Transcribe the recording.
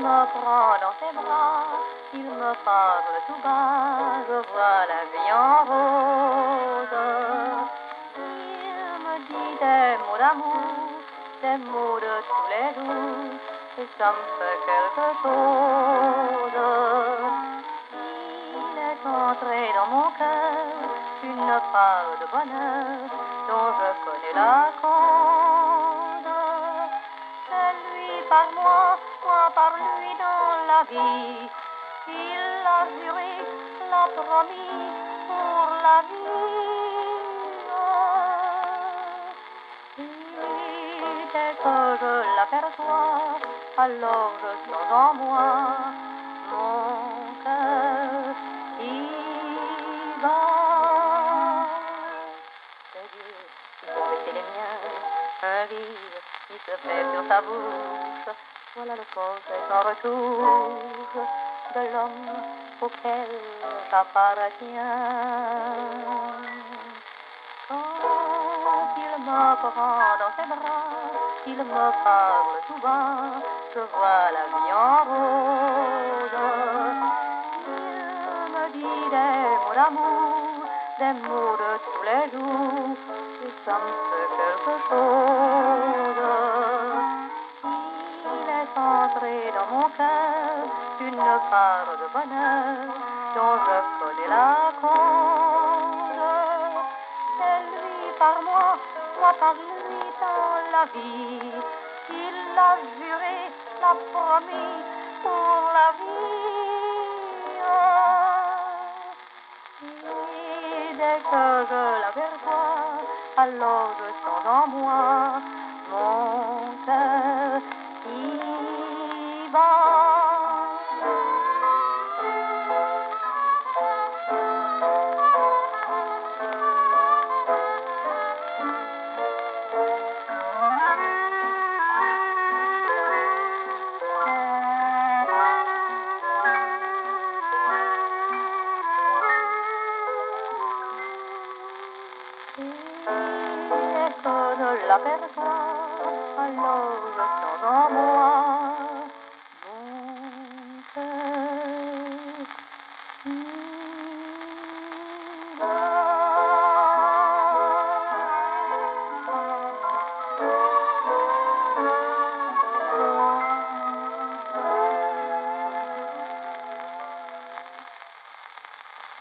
me prend dans ses bras, il me parle tout bas, je vois la vie en rose. Il me dit des mots d'amour, des mots de tous les jours, et ça me fait quelque chose. Il est entré dans mon cœur une part de bonheur dont je connais la cause. C'est par moi par lui dans la vie. Il a juré, l'a promis pour la vie. Et dès que je l'aperçois, alors je sens en moi mon cœur. Les yeux, ils vont baisser les miens, un rire qui se fait sur sa bouche. Voilà le conseil sans retour de l'homme auquel j'appartiens. Quand il me prend dans ses bras, il me parle tout bas, je vois la vie en rose. Il me dit des mots d'amour, des mots de tous les jours, et ça me fait quelque chose. Part de bonheur dont je connais la cause. C'est lui par moi, moi par lui dans la vie. Il a juré, l'a promis pour la vie. Et dès que je l'aperçois, alors je sens en moi Et dès que je l'aperçois, alors je sens en moi